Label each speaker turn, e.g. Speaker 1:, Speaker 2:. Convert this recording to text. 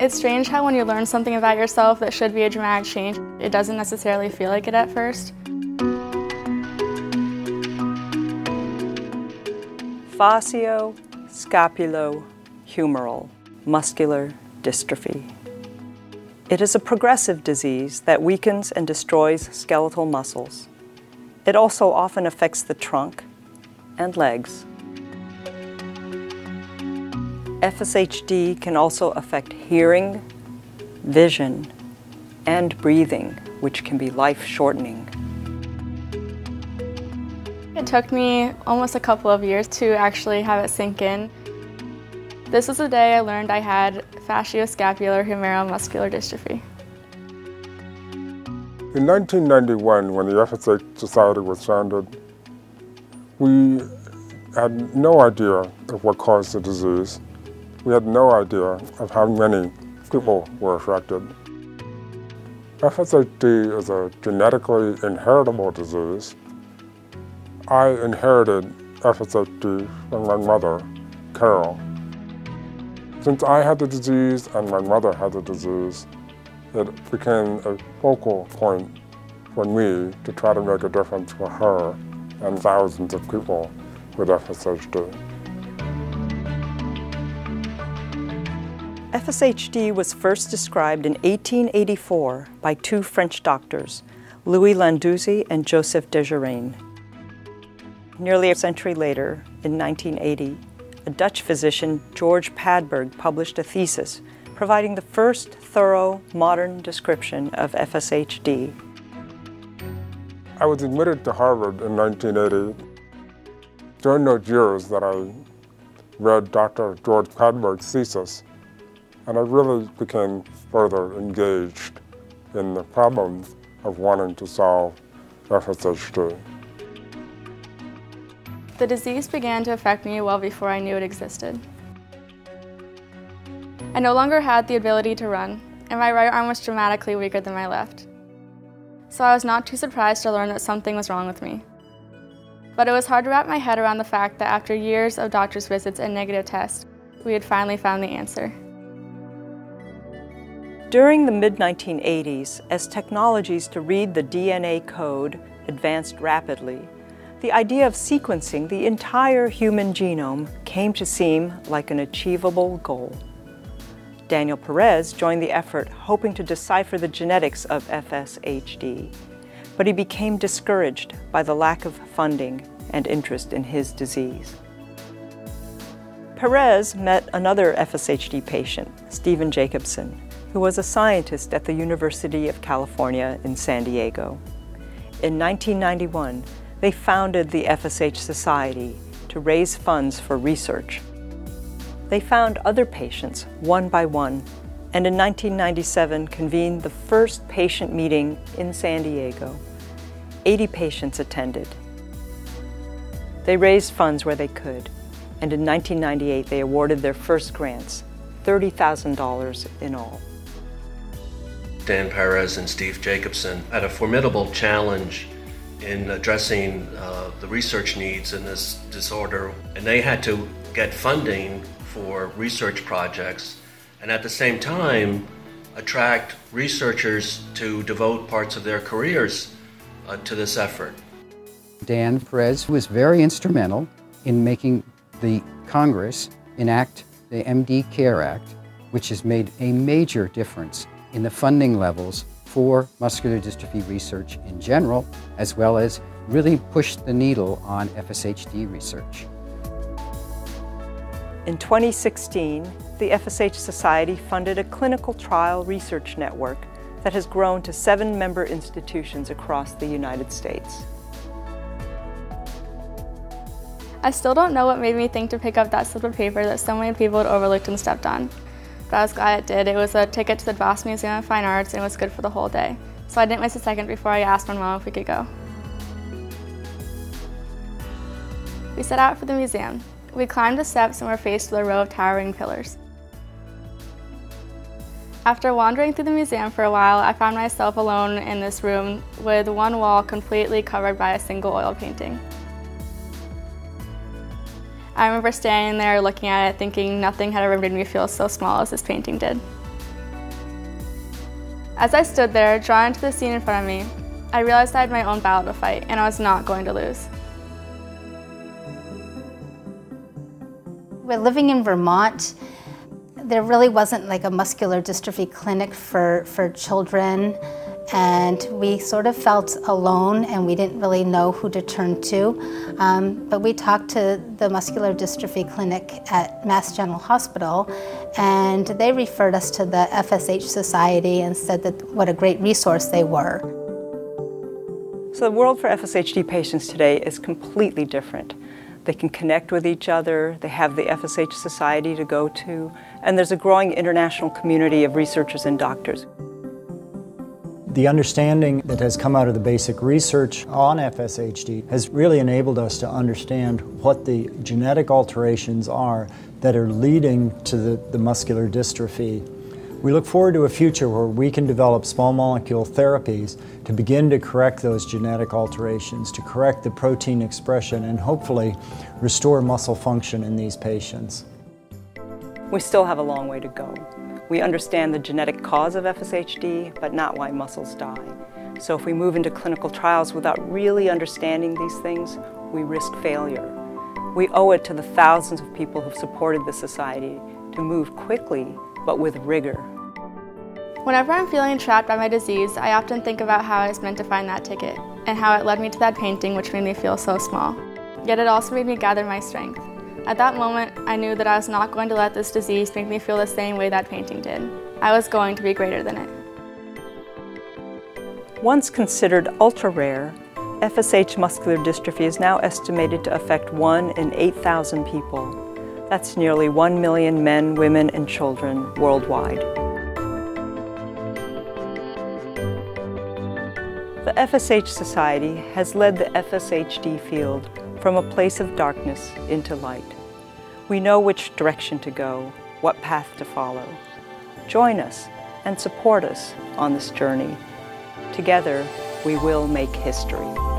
Speaker 1: It's strange how when you learn something about yourself that should be a dramatic change, it doesn't necessarily feel like it at first.
Speaker 2: Facioscapulohumeral muscular dystrophy. It is a progressive disease that weakens and destroys skeletal muscles. It also often affects the trunk and legs. FSHD can also affect hearing, vision, and breathing, which can be life-shortening.
Speaker 1: It took me almost a couple of years to actually have it sink in. This was the day I learned I had facioscapulohumeral muscular dystrophy.
Speaker 3: In 1991, when the FSH Society was founded, we had no idea of what caused the disease. We had no idea of how many people were affected. FSHD is a genetically inheritable disease. I inherited FSHD from my mother, Carol. Since I had the disease and my mother had the disease, it became a focal point for me to try to make a difference for her and thousands of people with FSHD.
Speaker 2: FSHD was first described in 1884 by two French doctors, Louis Landouzy and Joseph Dejerine. Nearly a century later, in 1980, a Dutch physician, George Padberg, published a thesis providing the first thorough modern description of FSHD.
Speaker 3: I was admitted to Harvard in 1980. During those years that I read Dr. George Padberg's thesis, and I really became further engaged in the problem of wanting to solve FSHD.
Speaker 1: The disease began to affect me well before I knew it existed. I no longer had the ability to run, and my right arm was dramatically weaker than my left. So I was not too surprised to learn that something was wrong with me. But it was hard to wrap my head around the fact that after years of doctor's visits and negative tests, we had finally found the answer.
Speaker 2: During the mid-1980s, as technologies to read the DNA code advanced rapidly, the idea of sequencing the entire human genome came to seem like an achievable goal. Daniel Perez joined the effort hoping to decipher the genetics of FSHD, but he became discouraged by the lack of funding and interest in his disease. Perez met another FSHD patient, Stephen Jacobson, who was a scientist at the University of California in San Diego. In 1991, they founded the FSH Society to raise funds for research they found other patients one by one and in 1997 convened the first patient meeting in San Diego. 80 patients attended. They raised funds where they could, and in 1998 they awarded their first grants, $30,000 in all.
Speaker 4: Dan Perez and Steve Jacobson had a formidable challenge in addressing uh, the research needs in this disorder, and they had to get funding for research projects and at the same time attract researchers to devote parts of their careers uh, to this effort.
Speaker 5: Dan Perez was very instrumental in making the Congress enact the MD CARE Act, which has made a major difference in the funding levels for muscular dystrophy research in general, as well as really pushed the needle on FSHD research.
Speaker 2: In 2016, the FSH Society funded a clinical trial research network that has grown to seven member institutions across the United States.
Speaker 1: I still don't know what made me think to pick up that slip of paper that so many people had overlooked and stepped on. But I was glad it did. It was a ticket to the Boston Museum of Fine Arts and it was good for the whole day. So I didn't miss a second before I asked my mom if we could go. We set out for the museum. We climbed the steps and were faced with a row of towering pillars. After wandering through the museum for a while, I found myself alone in this room with one wall completely covered by a single oil painting. I remember standing there looking at it thinking nothing had ever made me feel so small as this painting did. As I stood there, drawn to the scene in front of me, I realized I had my own battle to fight and I was not going to lose.
Speaker 6: We're living in Vermont. There really wasn't like a muscular dystrophy clinic for, for children and we sort of felt alone and we didn't really know who to turn to. Um, but we talked to the muscular dystrophy clinic at Mass General Hospital and they referred us to the FSH Society and said that what a great resource they were.
Speaker 2: So the world for FSHD patients today is completely different. They can connect with each other, they have the FSH Society to go to, and there's a growing international community of researchers and doctors.
Speaker 7: The understanding that has come out of the basic research on FSHD has really enabled us to understand what the genetic alterations are that are leading to the, the muscular dystrophy. We look forward to a future where we can develop small molecule therapies to begin to correct those genetic alterations, to correct the protein expression, and hopefully restore muscle function in these patients.
Speaker 2: We still have a long way to go. We understand the genetic cause of FSHD, but not why muscles die. So if we move into clinical trials without really understanding these things, we risk failure. We owe it to the thousands of people who've supported the society to move quickly, but with rigor.
Speaker 1: Whenever I'm feeling trapped by my disease, I often think about how I was meant to find that ticket, and how it led me to that painting which made me feel so small. Yet it also made me gather my strength. At that moment, I knew that I was not going to let this disease make me feel the same way that painting did. I was going to be greater than it.
Speaker 2: Once considered ultra-rare, FSH muscular dystrophy is now estimated to affect 1 in 8,000 people. That's nearly 1 million men, women, and children worldwide. The FSH Society has led the FSHD field from a place of darkness into light. We know which direction to go, what path to follow. Join us and support us on this journey. Together, we will make history.